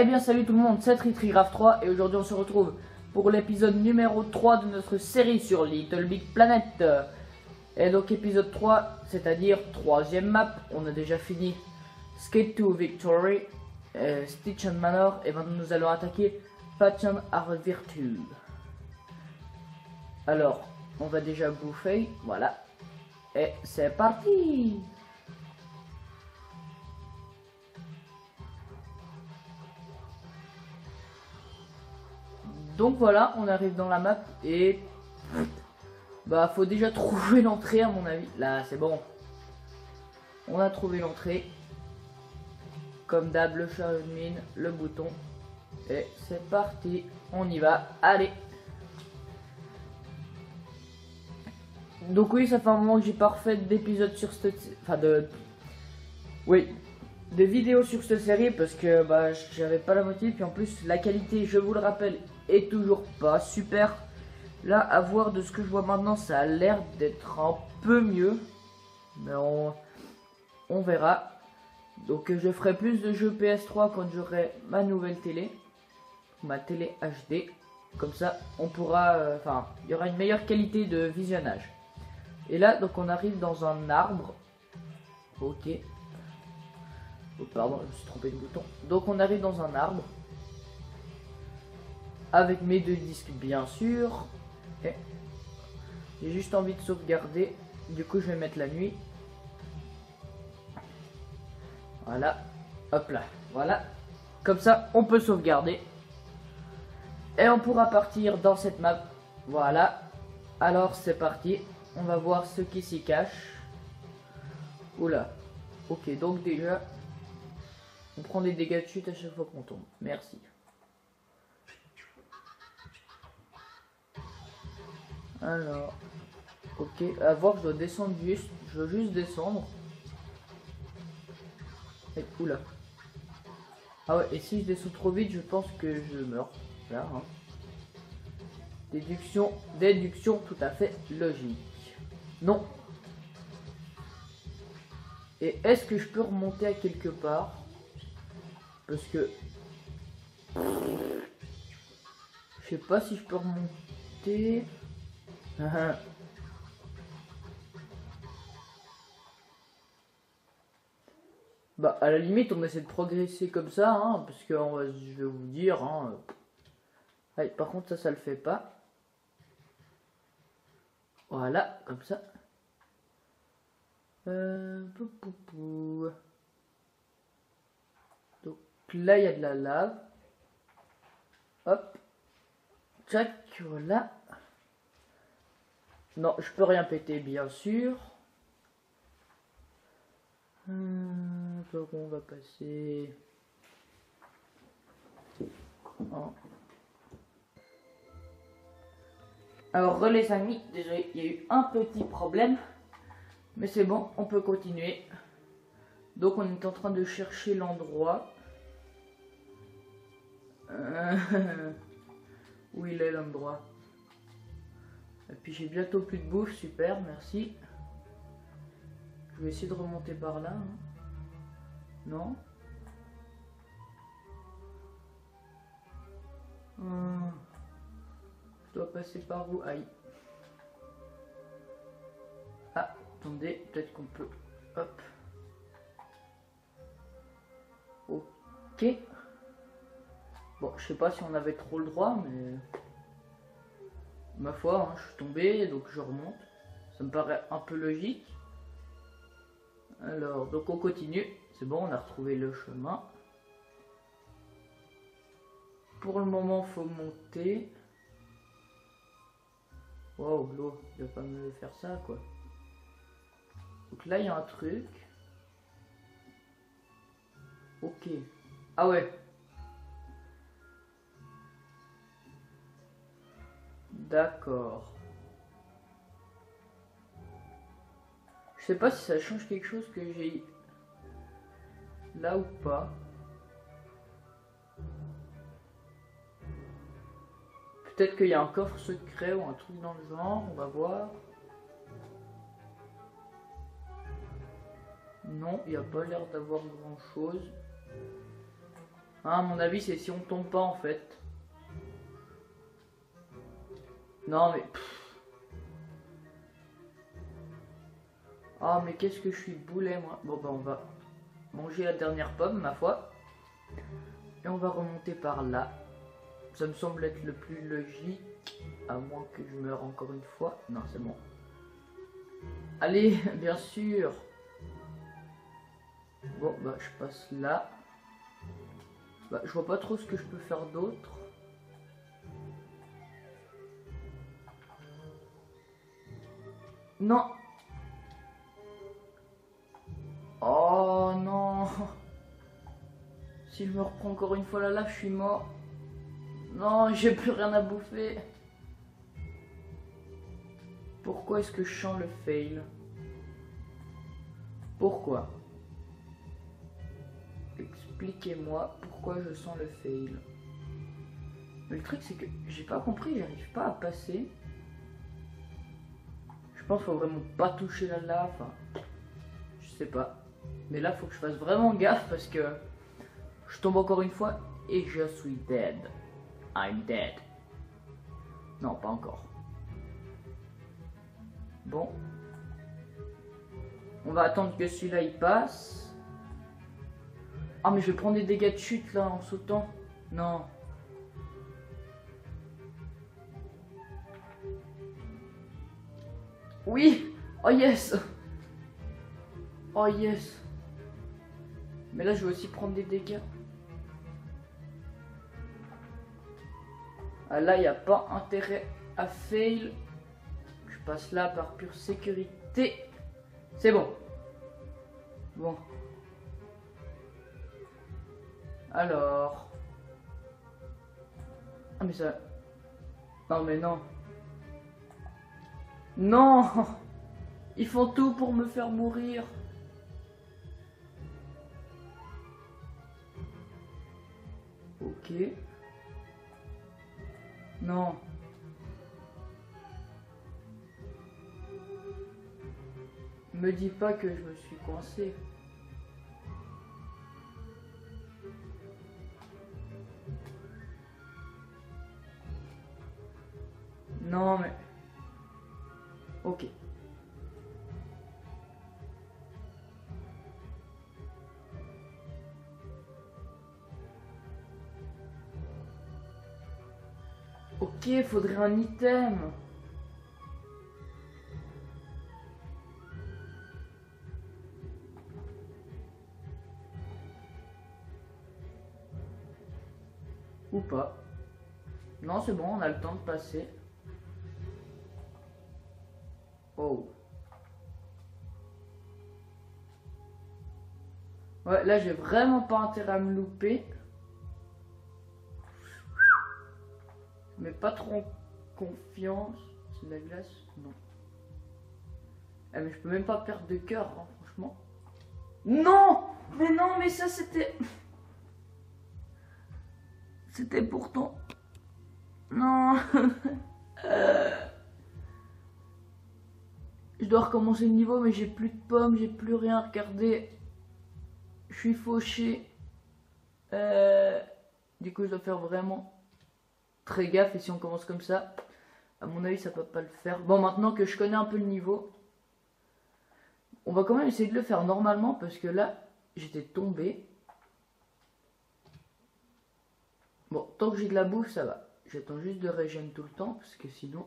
Eh bien salut tout le monde, c'est Tritrigraph 3 et aujourd'hui on se retrouve pour l'épisode numéro 3 de notre série sur Little Big Planet. Et donc épisode 3, c'est-à-dire troisième map, on a déjà fini Skate to Victory, euh, Stitch and Manor et maintenant nous allons attaquer Patchen Art Virtue. Alors, on va déjà bouffer, voilà. Et c'est parti Donc voilà, on arrive dans la map et bah faut déjà trouver l'entrée à mon avis. Là c'est bon. On a trouvé l'entrée. Comme d'hab, le chat de mine, le bouton. Et c'est parti. On y va. Allez. Donc oui, ça fait un moment que j'ai pas refait d'épisode sur cette... Enfin de... Oui, de vidéos sur cette série parce que bah j'avais pas la moitié. Puis en plus, la qualité, je vous le rappelle, est toujours pas super. Là, à voir de ce que je vois maintenant, ça a l'air d'être un peu mieux. Mais on, on verra. Donc je ferai plus de jeux PS3 quand j'aurai ma nouvelle télé. Ma télé HD. Comme ça, on pourra... euh, Enfin, il y aura une meilleure qualité de visionnage. Et là, donc on arrive dans un arbre. Ok. Oh, pardon, je me suis trompé de bouton. Donc on arrive dans un arbre. Avec mes deux disques, bien sûr. J'ai juste envie de sauvegarder. Du coup, je vais mettre la nuit. Voilà. Hop là. Voilà. Comme ça, on peut sauvegarder. Et on pourra partir dans cette map. Voilà. Alors, c'est parti. On va voir ce qui s'y cache. Oula. Ok, donc déjà, on prend des dégâts de chute à chaque fois qu'on tombe. Merci. Alors, ok, à voir, je dois descendre juste, je veux juste descendre. Et, oula. Ah ouais, et si je descends trop vite, je pense que je meurs. Là, hein. Déduction, déduction tout à fait logique. Non. Et est-ce que je peux remonter à quelque part? Parce que... Je sais pas si je peux remonter... bah, à la limite, on essaie de progresser comme ça, hein, parce que je vais vous dire. Hein, par contre, ça, ça le fait pas. Voilà, comme ça. Euh. Donc là, il y a de la lave. Hop. Tchac, voilà. Non, je peux rien péter, bien sûr. Hum, donc on va passer. Alors, les amis, désolé, il y a eu un petit problème. Mais c'est bon, on peut continuer. Donc, on est en train de chercher l'endroit. Euh, Où il est l'endroit et puis j'ai bientôt plus de bouffe, super, merci. Je vais essayer de remonter par là. hein. Non? Hum. Je dois passer par où Aïe. Ah, attendez, peut-être qu'on peut... Hop. Ok. Bon, je sais pas si on avait trop le droit, mais... Ma foi, hein, je suis tombé, donc je remonte. Ça me paraît un peu logique. Alors, donc on continue. C'est bon, on a retrouvé le chemin. Pour le moment, faut monter. Wow, l'eau, il va pas me faire ça, quoi. Donc là, il y a un truc. Ok. Ah ouais, D'accord. Je sais pas si ça change quelque chose que j'ai là ou pas. Peut-être qu'il y a un coffre secret ou un truc dans le genre, on va voir. Non, il n'y a pas l'air d'avoir grand chose. Hein, à mon avis, c'est si on tombe pas en fait. Non mais... Ah mais qu'est-ce que je suis boulet moi. Bon bah on va manger la dernière pomme ma foi. Et on va remonter par là. Ça me semble être le plus logique. À moins que je meure encore une fois. Non c'est bon. Allez, bien sûr. Bon bah je passe là. Bah, je vois pas trop ce que je peux faire d'autre. Non. Oh non. Si je me reprends encore une fois là, là, je suis mort. Non, j'ai plus rien à bouffer. Pourquoi est-ce que je sens le fail? Pourquoi? Expliquez-moi pourquoi je sens le fail. Le truc c'est que j'ai pas compris, j'arrive pas à passer. Je pense qu'il faut vraiment pas toucher lave. Enfin, je sais pas. Mais là faut que je fasse vraiment gaffe parce que je tombe encore une fois et je suis dead. I'm dead. Non, pas encore. Bon. On va attendre que celui-là il passe. Ah mais je vais prendre des dégâts de chute là en sautant. Non. Oui Oh yes Oh yes Mais là je vais aussi prendre des dégâts. Ah là il n'y a pas intérêt à fail. Je passe là par pure sécurité. C'est bon. Bon. Alors. Ah mais ça... Non mais non. Non Ils font tout pour me faire mourir. Ok. Non. Me dis pas que je me suis coincé. Non, mais... Ok. Ok, faudrait un item. Ou pas. Non, c'est bon, on a le temps de passer. Ouais, là, j'ai vraiment pas intérêt à me louper. Mais pas trop confiance. C'est de la glace? Non. Eh, mais je peux même pas perdre de cœur, hein, franchement. Non Mais non, mais ça, c'était... C'était pourtant... Non. Je dois recommencer le niveau, mais j'ai plus de pommes, j'ai plus rien. Regardez, je suis fauché. Euh, du coup, je dois faire vraiment très gaffe. Et si on commence comme ça, à mon avis, ça peut pas le faire. Bon, maintenant que je connais un peu le niveau, on va quand même essayer de le faire normalement parce que là, j'étais tombé. Bon, tant que j'ai de la bouffe, ça va. J'attends juste de régénérer tout le temps parce que sinon,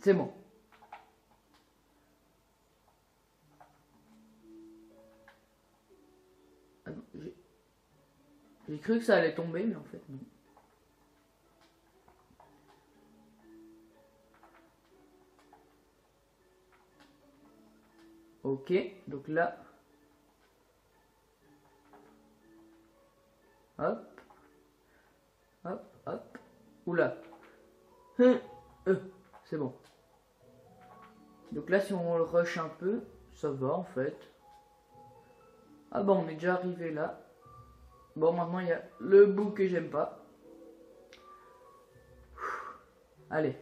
c'est bon. J'ai cru que ça allait tomber, mais en fait non. Ok, donc là. Hop. Hop, hop. Oula. Euh, euh, c'est bon. Donc là, si on le rush un peu, ça va en fait. Ah bon, on est déjà arrivé là. Bon, maintenant, il y a le bout que j'aime pas. Allez.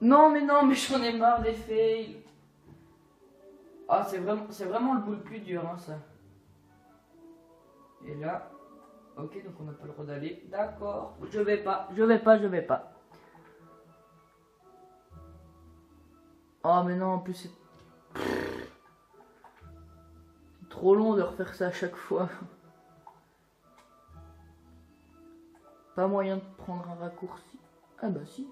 Non, mais non, mais j'en ai marre des fails. Ah, c'est vraiment, c'est vraiment le bout le plus dur, hein, ça. Et là, ok, donc on n'a pas le droit d'aller. D'accord, je vais pas, je vais pas, je vais pas. Oh, mais non, en plus, c'est trop long de refaire ça à chaque fois. Pas moyen de prendre un raccourci. Ah bah si.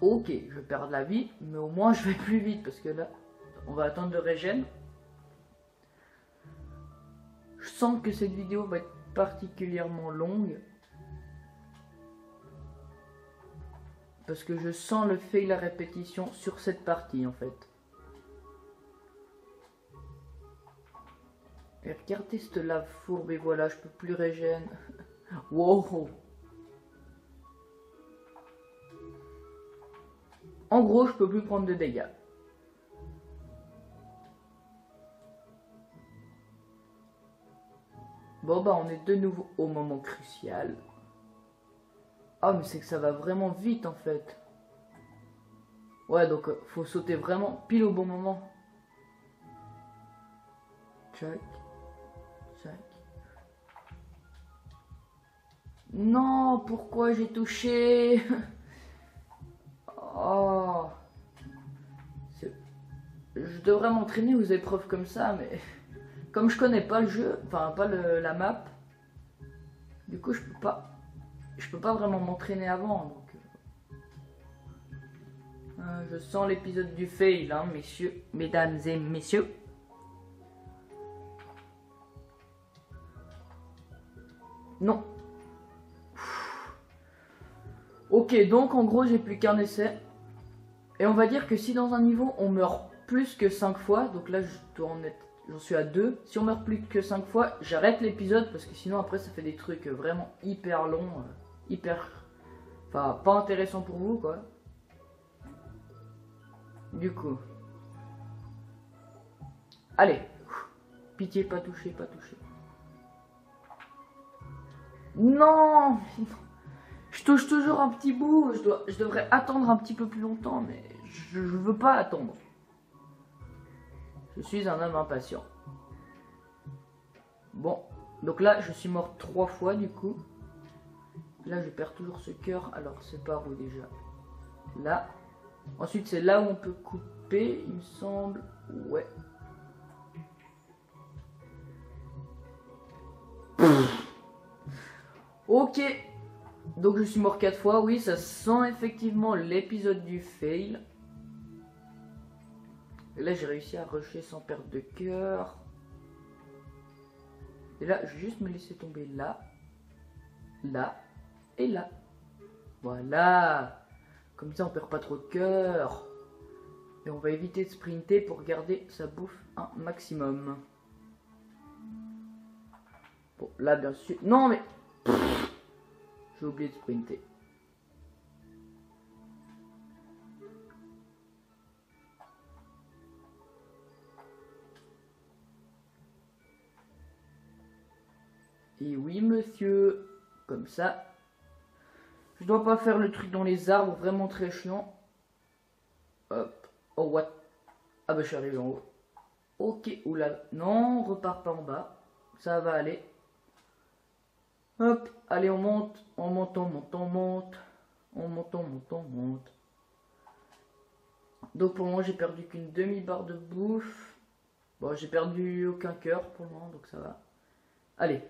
Ok, je perds la vie, mais au moins je vais plus vite parce que là, on va attendre le régène. Je sens que cette vidéo va être particulièrement longue. Parce que je sens le fail à répétition sur cette partie en fait. Et regardez cette lave fourbe et voilà, je peux plus régène. wow En gros, je peux plus prendre de dégâts. Bon bah on est de nouveau au moment crucial. Ah mais c'est que ça va vraiment vite en fait. Ouais donc euh, faut sauter vraiment pile au bon moment. Check. Check. Non, pourquoi j'ai touché? Oh. Je devrais m'entraîner aux épreuves comme ça, mais comme je connais pas le jeu, enfin pas la map, du coup je peux pas, je peux pas vraiment m'entraîner avant. Donc, euh, euh, je sens l'épisode du fail, hein, messieurs, mesdames et messieurs. Non. Ok, donc en gros j'ai plus qu'un essai. Et on va dire que si dans un niveau on meurt plus que 5 fois, donc là je dois en j'en suis à 2, si on meurt plus que 5 fois, j'arrête l'épisode parce que sinon après ça fait des trucs vraiment hyper longs, euh, hyper, enfin pas intéressant pour vous quoi. Du coup, allez, pitié pas touché, pas touché. Non je touche toujours un petit bout, je, dois, je devrais attendre un petit peu plus longtemps, mais je, ne veux pas attendre. Je suis un homme impatient. Bon, donc là, je suis mort trois fois du coup. Là, je perds toujours ce cœur. Alors, c'est par où déjà Là. Ensuite, c'est là où on peut couper, il me semble. Ouais. Ok, donc je suis mort 4 fois, oui, ça sent effectivement l'épisode du fail. Et là j'ai réussi à rusher sans perte de cœur. Et là, je vais juste me laisser tomber là, là et là. Voilà. Comme ça, on perd pas trop de cœur. Et on va éviter de sprinter pour garder sa bouffe un maximum. Bon, là, bien sûr... Non, mais... J'ai oublié de sprinter. Et oui, monsieur. Comme ça. Je dois pas faire le truc dans les arbres, vraiment très chiant. Hop. Oh, what? Ah bah, je suis arrivé en haut. Ok, oula. Non, on repart pas en bas. Ça va aller. Hop, allez, on monte, on monte, on monte, on monte, on monte, on monte, on monte. Donc pour moi, j'ai perdu qu'une demi-barre de bouffe. Bon, j'ai perdu aucun cœur pour le moment, donc ça va. Allez.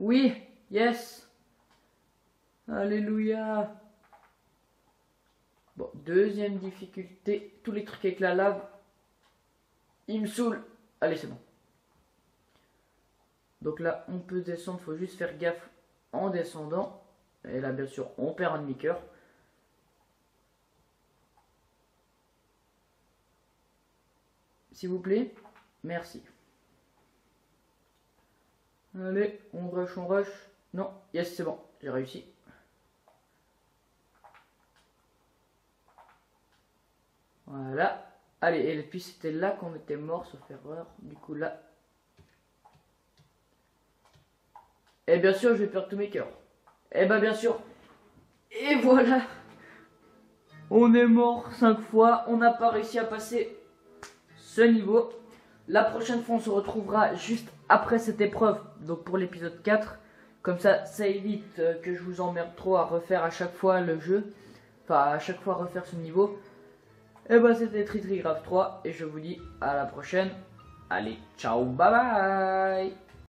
Oui, yes. Alléluia. Bon, deuxième difficulté. Tous les trucs avec la lave. Il me saoule. Allez, c'est bon. Donc là, on peut descendre, faut juste faire gaffe en descendant. Et là, bien sûr, on perd un demi-cœur. S'il vous plaît. Merci. Allez, on rush, on rush. Non, yes, c'est bon, j'ai réussi. Voilà. Allez, et puis c'était là qu'on était mort, sauf erreur. Du coup, là. Et bien sûr, je vais perdre tous mes cœurs. Et bah bien sûr. Et voilà. On est mort 5 fois. On n'a pas réussi à passer ce niveau. La prochaine fois, on se retrouvera juste après cette épreuve. Donc pour l'épisode 4. Comme ça, ça évite euh, que je vous emmerde trop à refaire à chaque fois le jeu. Enfin, à chaque fois refaire ce niveau. Et bah c'était Tritrigraph 3. Et je vous dis à la prochaine. Allez, ciao, bye bye